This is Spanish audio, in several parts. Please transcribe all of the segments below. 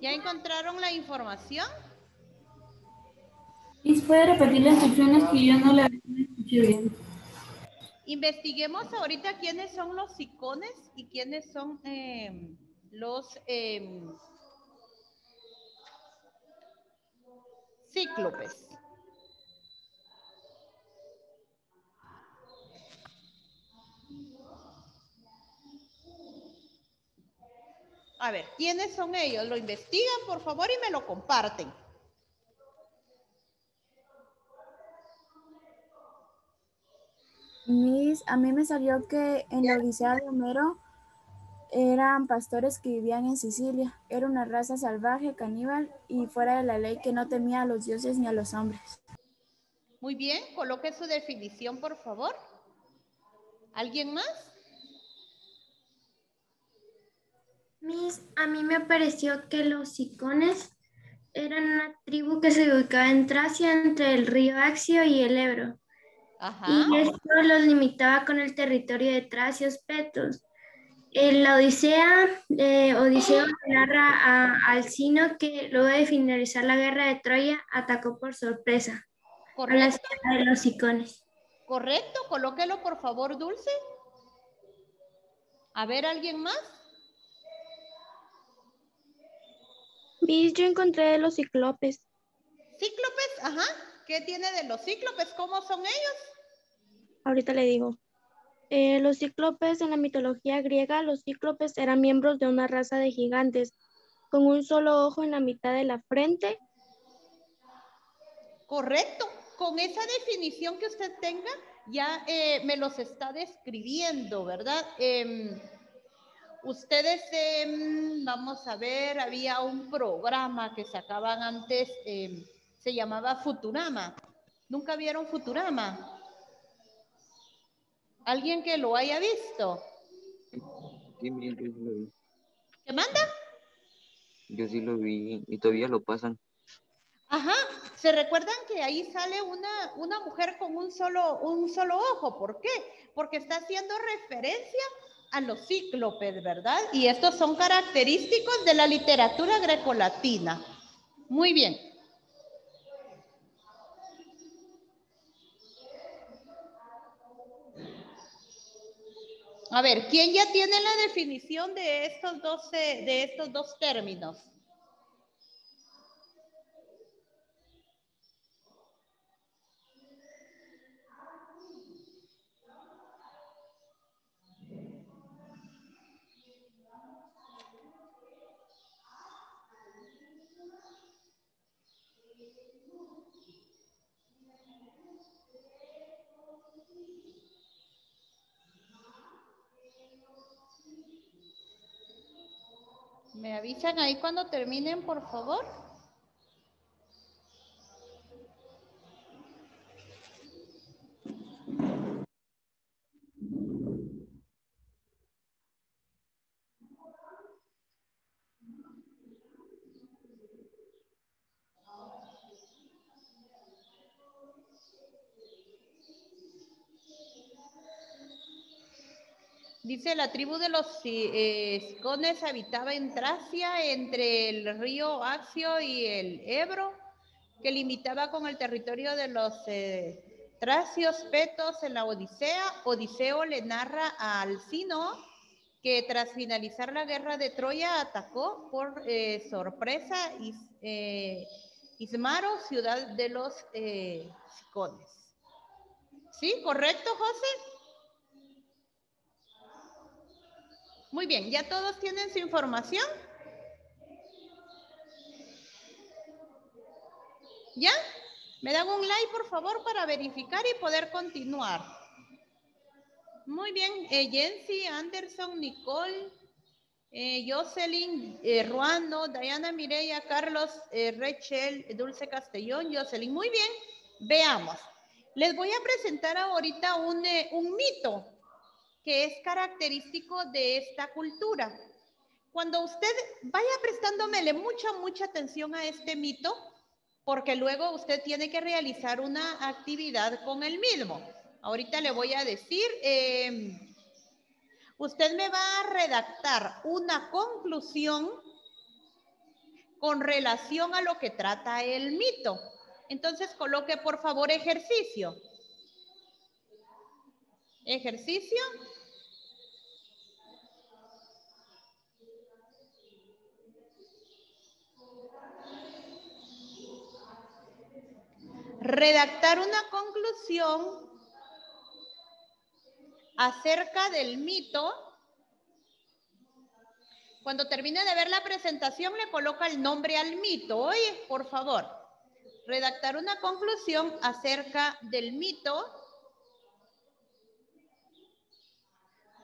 ¿Ya encontraron la información? ¿Y puede repetir las instrucciones que yo no le escuché bien? Investiguemos ahorita quiénes son los icones y quiénes son eh, los eh, cíclopes. A ver, ¿quiénes son ellos? Lo investigan, por favor, y me lo comparten. Miss, a mí me salió que en la Odisea de Homero eran pastores que vivían en Sicilia. Era una raza salvaje, caníbal y fuera de la ley que no temía a los dioses ni a los hombres. Muy bien, coloque su definición, por favor. ¿Alguien más? Miss, a mí me pareció que los icones eran una tribu que se ubicaba en Tracia entre el río Axio y el Ebro. Y esto los limitaba con el territorio de Tracios Petos. En la Odisea, eh, Odiseo narra a Alcino que luego de finalizar la guerra de Troya atacó por sorpresa a la ciudad de los icones. Correcto, colóquelo por favor, Dulce. A ver, ¿alguien más? Miss, yo encontré los cíclopes. ¿Cíclopes? Ajá. ¿Qué tiene de los cíclopes? ¿Cómo son ellos? Ahorita le digo. Eh, los cíclopes en la mitología griega, los cíclopes eran miembros de una raza de gigantes con un solo ojo en la mitad de la frente. Correcto. Con esa definición que usted tenga, ya eh, me los está describiendo, ¿verdad? Em, ustedes, em, vamos a ver, había un programa que sacaban antes, em, se llamaba Futurama. ¿Nunca vieron Futurama? ¿Alguien que lo haya visto? Sí, yo sí lo vi. ¿Qué manda? Yo sí lo vi y todavía lo pasan. Ajá, ¿se recuerdan que ahí sale una, una mujer con un solo, un solo ojo? ¿Por qué? Porque está haciendo referencia a los cíclopes, ¿verdad? Y estos son característicos de la literatura grecolatina. Muy bien. A ver, ¿quién ya tiene la definición de estos dos, de estos dos términos? ¿Me avisan ahí cuando terminen, por favor? Dice, la tribu de los eh, habitaba en Tracia, entre el río Axio y el Ebro, que limitaba con el territorio de los eh, tracios petos en la Odisea. Odiseo le narra a Alcino que tras finalizar la guerra de Troya atacó por eh, sorpresa Ismaro, ciudad de los Sicones. ¿Sí? ¿Correcto, José? Muy bien, ¿ya todos tienen su información? ¿Ya? ¿Me dan un like, por favor, para verificar y poder continuar? Muy bien, eh, Jensi, Anderson, Nicole, eh, Jocelyn, eh, Ruano, Diana Mireya, Carlos, eh, Rachel, Dulce Castellón, Jocelyn. Muy bien, veamos. Les voy a presentar ahorita un, un mito que es característico de esta cultura. Cuando usted vaya prestándomele mucha, mucha atención a este mito, porque luego usted tiene que realizar una actividad con el mismo. Ahorita le voy a decir, em, Usted me va a redactar una conclusión con relación a lo que trata el mito. Entonces coloque por favor ejercicio. Ejercicio. Redactar una conclusión acerca del mito. Cuando termine de ver la presentación, le coloca el nombre al mito. Oye, por favor, redactar una conclusión acerca del mito.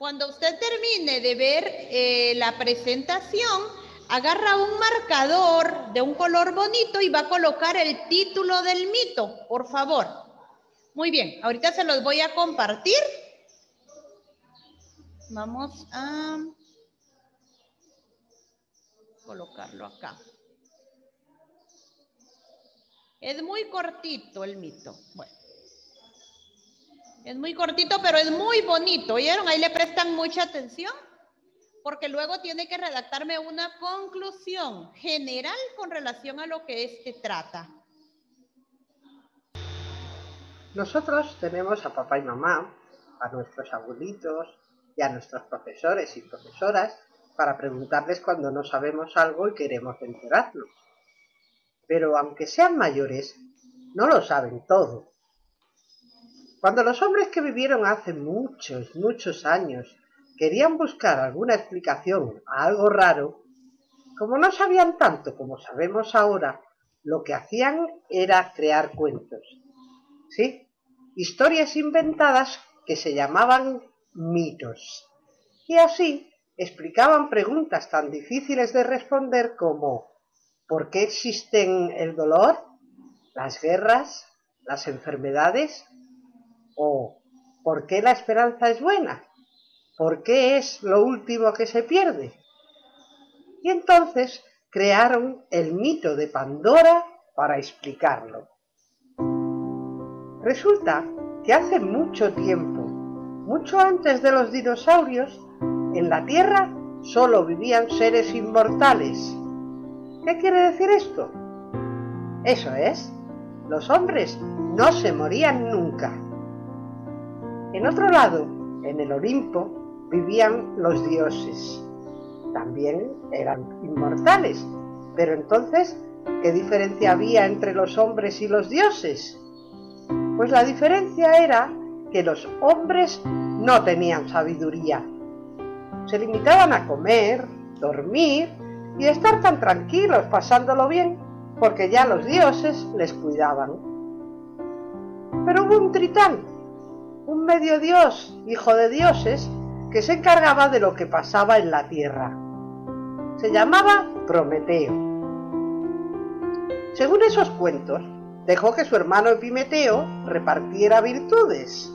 Cuando usted termine de ver eh, la presentación, agarra un marcador de un color bonito y va a colocar el título del mito, por favor. Muy bien, ahorita se los voy a compartir. Vamos a colocarlo acá. Es muy cortito el mito. Bueno. Es muy cortito, pero es muy bonito. ¿Oyeron? Ahí le prestan mucha atención. Porque luego tiene que redactarme una conclusión general con relación a lo que este trata. Nosotros tenemos a papá y mamá, a nuestros abuelitos, y a nuestros profesores y profesoras para preguntarles cuando no sabemos algo y queremos enterarnos. Pero aunque sean mayores, no lo saben todo. Cuando los hombres que vivieron hace muchos, muchos años querían buscar alguna explicación a algo raro, como no sabían tanto como sabemos ahora, lo que hacían era crear cuentos. ¿Sí? Historias inventadas que se llamaban mitos. Y así explicaban preguntas tan difíciles de responder como ¿por qué existen el dolor, las guerras, las enfermedades? ¿O por qué la esperanza es buena? ¿Por qué es lo último que se pierde? Y entonces crearon el mito de Pandora para explicarlo. Resulta que hace mucho tiempo mucho antes de los dinosaurios, en la Tierra solo vivían seres inmortales. ¿Qué quiere decir esto? Eso es, los hombres no se morían nunca. En otro lado, en el Olimpo, vivían los dioses. También eran inmortales. Pero entonces, ¿qué diferencia había entre los hombres y los dioses? Pues la diferencia era que los hombres no tenían sabiduría. Se limitaban a comer, dormir y estar tan tranquilos pasándolo bien, porque ya los dioses les cuidaban. Pero hubo un tritán, un medio dios, hijo de dioses, que se encargaba de lo que pasaba en la tierra. Se llamaba Prometeo. Según esos cuentos, dejó que su hermano Epimeteo repartiera virtudes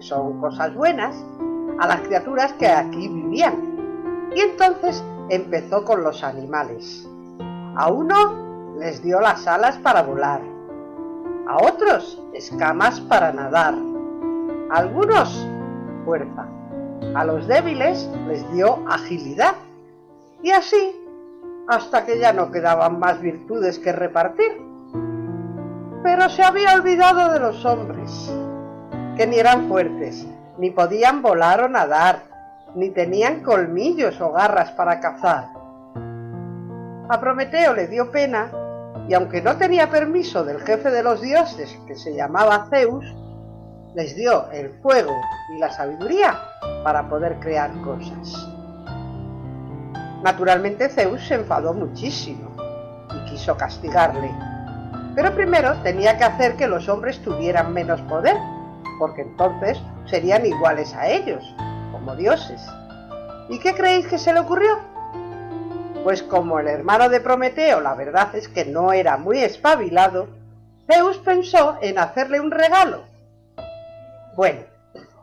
son cosas buenas, a las criaturas que aquí vivían. Y entonces empezó con los animales. A uno les dio las alas para volar, a otros escamas para nadar, a algunos fuerza, a los débiles les dio agilidad y así hasta que ya no quedaban más virtudes que repartir. Pero se había olvidado de los hombres que ni eran fuertes, ni podían volar o nadar, ni tenían colmillos o garras para cazar. A Prometeo le dio pena, y aunque no tenía permiso del jefe de los dioses, que se llamaba Zeus, les dio el fuego y la sabiduría para poder crear cosas. Naturalmente Zeus se enfadó muchísimo y quiso castigarle, pero primero tenía que hacer que los hombres tuvieran menos poder porque entonces serían iguales a ellos, como dioses. ¿Y qué creéis que se le ocurrió? Pues como el hermano de Prometeo la verdad es que no era muy espabilado, Zeus pensó en hacerle un regalo. Bueno,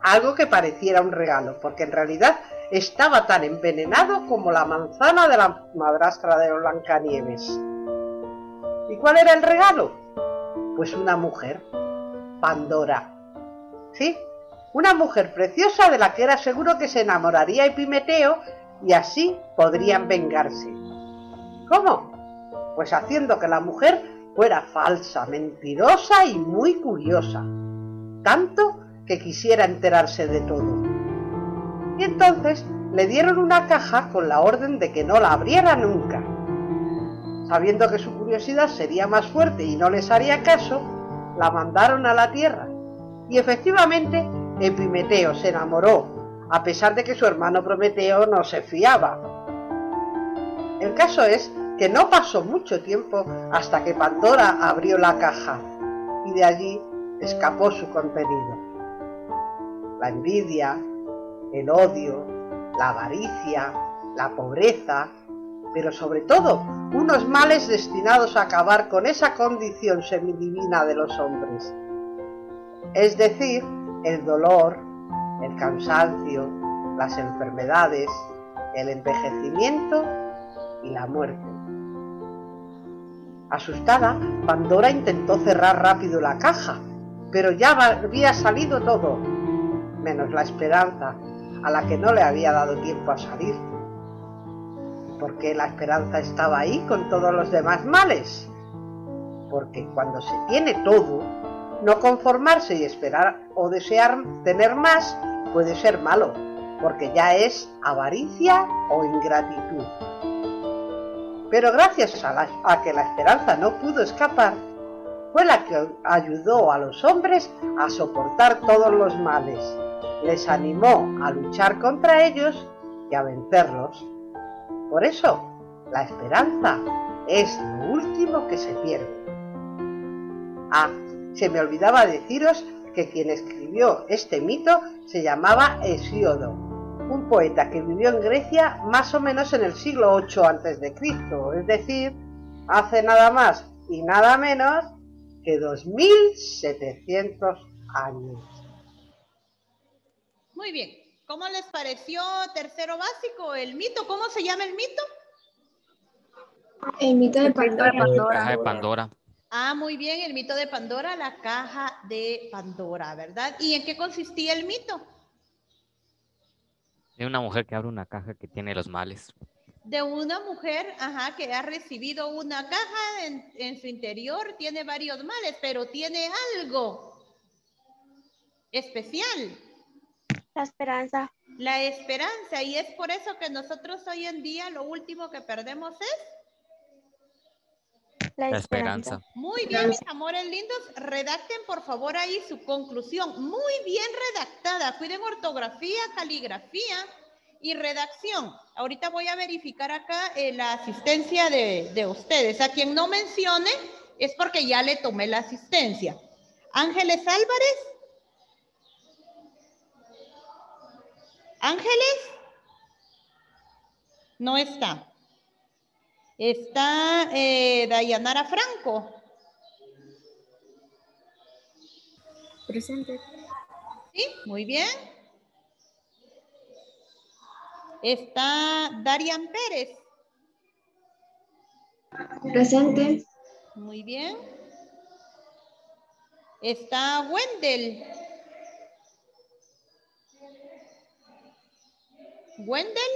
algo que pareciera un regalo, porque en realidad estaba tan envenenado como la manzana de la madrastra de Blancanieves. ¿Y cuál era el regalo? Pues una mujer, Pandora. ¿Sí? una mujer preciosa de la que era seguro que se enamoraría Epimeteo y así podrían vengarse. ¿Cómo? Pues haciendo que la mujer fuera falsa, mentirosa y muy curiosa, tanto que quisiera enterarse de todo. Y entonces le dieron una caja con la orden de que no la abriera nunca. Sabiendo que su curiosidad sería más fuerte y no les haría caso, la mandaron a la tierra. Y efectivamente, Epimeteo se enamoró, a pesar de que su hermano Prometeo no se fiaba. El caso es que no pasó mucho tiempo hasta que Pandora abrió la caja y de allí escapó su contenido. La envidia, el odio, la avaricia, la pobreza, pero sobre todo unos males destinados a acabar con esa condición semidivina de los hombres. Es decir, el dolor, el cansancio, las enfermedades, el envejecimiento y la muerte. Asustada, Pandora intentó cerrar rápido la caja, pero ya había salido todo, menos la esperanza, a la que no le había dado tiempo a salir. Porque la esperanza estaba ahí con todos los demás males. Porque cuando se tiene todo, no conformarse y esperar o desear tener más puede ser malo, porque ya es avaricia o ingratitud. Pero gracias a, que la esperanza no pudo escapar, fue la que ayudó a los hombres a soportar todos los males, les animó a luchar contra ellos y a vencerlos. Por eso, la esperanza es lo último que se pierde. Ah, se me olvidaba deciros que quien escribió este mito se llamaba Hesíodo, un poeta que vivió en Grecia más o menos en el siglo 8 a.C., es decir, hace nada más y nada menos que 2700 años. Muy bien. ¿Cómo les pareció tercero básico el mito? ¿Cómo se llama el mito? El mito de Pandora. La caja de Pandora. Ah, muy bien, el mito de Pandora, la caja de Pandora, ¿verdad? ¿Y en qué consistía el mito? De una mujer que abre una caja que tiene los males. De una mujer, ajá, que ha recibido una caja en, en su interior, tiene varios males, pero tiene algo especial. La esperanza. La esperanza, y es por eso que nosotros hoy en día lo último que perdemos es la esperanza. Muy bien, mis amores lindos. Redacten por favor ahí su conclusión. Muy bien redactada. Cuiden ortografía, caligrafía y redacción. Ahorita voy a verificar acá eh, la asistencia de, de ustedes. A quien no mencione es porque ya le tomé la asistencia. Ángeles Álvarez. Ángeles. No está. Está eh, Dayanara Franco. Presente. Sí, muy bien. Está Darian Pérez. Presente. Muy bien. Está Wendell. Wendell.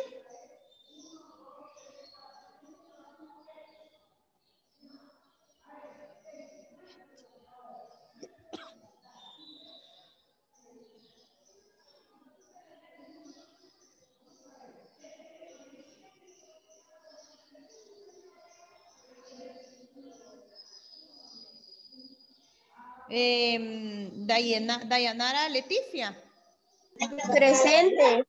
Eh, Dayanara Leticia. Presente.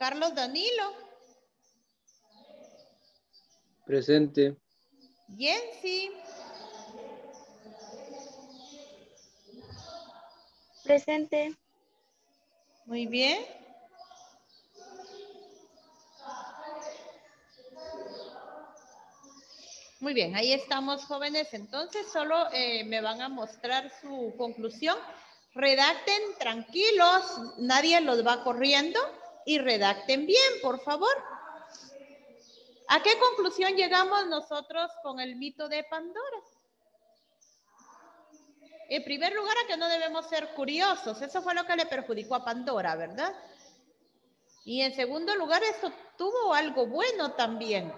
Carlos Danilo. Presente. Jensi. Presente. Muy bien. Muy bien, ahí estamos jóvenes. Entonces, solo eh, me van a mostrar su conclusión. Redacten tranquilos, nadie los va corriendo y redacten bien, por favor. ¿A qué conclusión llegamos nosotros con el mito de Pandora? En primer lugar, a que no debemos ser curiosos. Eso fue lo que le perjudicó a Pandora, ¿verdad? Y en segundo lugar, esto tuvo algo bueno también.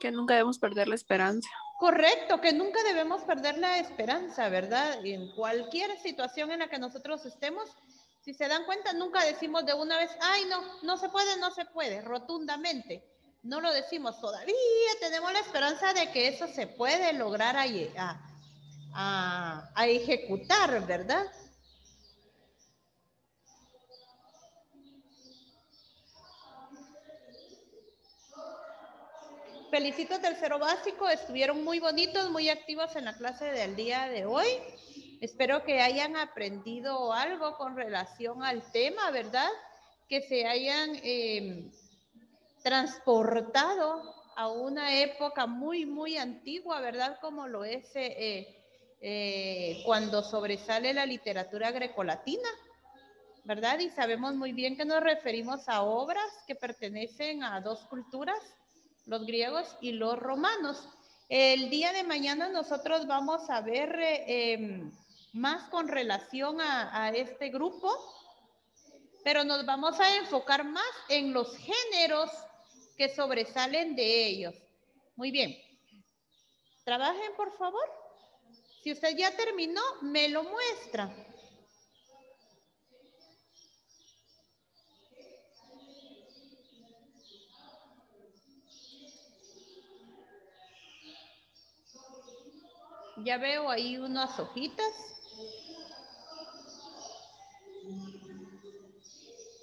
Que nunca debemos perder la esperanza. Correcto, que nunca debemos perder la esperanza, ¿verdad? En cualquier situación en la que nosotros estemos, si se dan cuenta, nunca decimos de una vez, ay, no, no se puede, no se puede, rotundamente. No lo decimos todavía, tenemos la esperanza de que eso se puede lograr a, a, a ejecutar, ¿verdad? Felicito tercero básico, estuvieron muy bonitos, muy activos en la clase del día de hoy. Espero que hayan aprendido algo con relación al tema, ¿verdad? Que se hayan em, transportado a una época muy, muy antigua, ¿verdad? Como lo es eh, eh, cuando sobresale la literatura grecolatina, ¿verdad? Y sabemos muy bien que nos referimos a obras que pertenecen a dos culturas los griegos y los romanos. El día de mañana nosotros vamos a ver eh, em, más con relación a, este grupo, pero nos vamos a enfocar más en los géneros que sobresalen de ellos. Muy bien. Trabajen, por favor. Si usted ya terminó, me lo muestra. Ya veo ahí unas hojitas.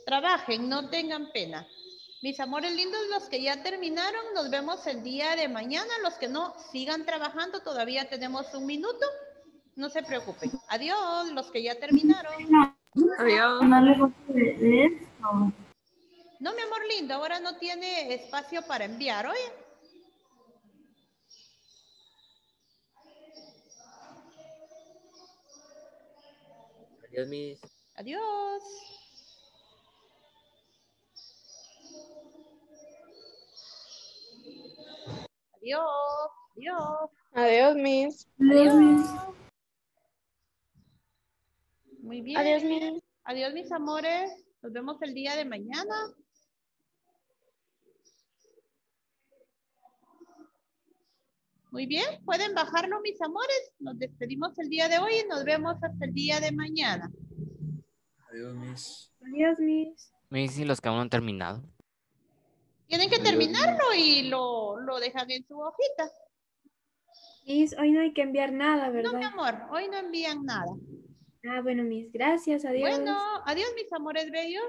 Trabajen, no tengan pena. Mis amores lindos, los que ya terminaron, nos vemos el día de mañana. Los que no, sigan trabajando, todavía tenemos un minuto. No se preocupen. Adiós, los que ya terminaron. Adiós. No, mi amor lindo, ahora no tiene espacio para enviar, oye. Adiós, mis. Adiós. Adiós. Adiós. Adiós, mis. Adiós. Muy bien. Adiós, mis. Adiós, mis amores. Nos vemos el día de mañana. Muy bien, pueden bajarlo, mis amores. Nos despedimos el día de hoy y nos vemos hasta el día de mañana. Adiós, mis. Adiós, mis. Mis y los que aún no han terminado. Tienen que terminarlo y lo, lo dejan en su hojita. Miss, hoy no hay que enviar nada, ¿verdad? No, mi amor, hoy no envían nada. Ah, bueno, mis, gracias, adiós. Bueno, adiós, mis amores bellos.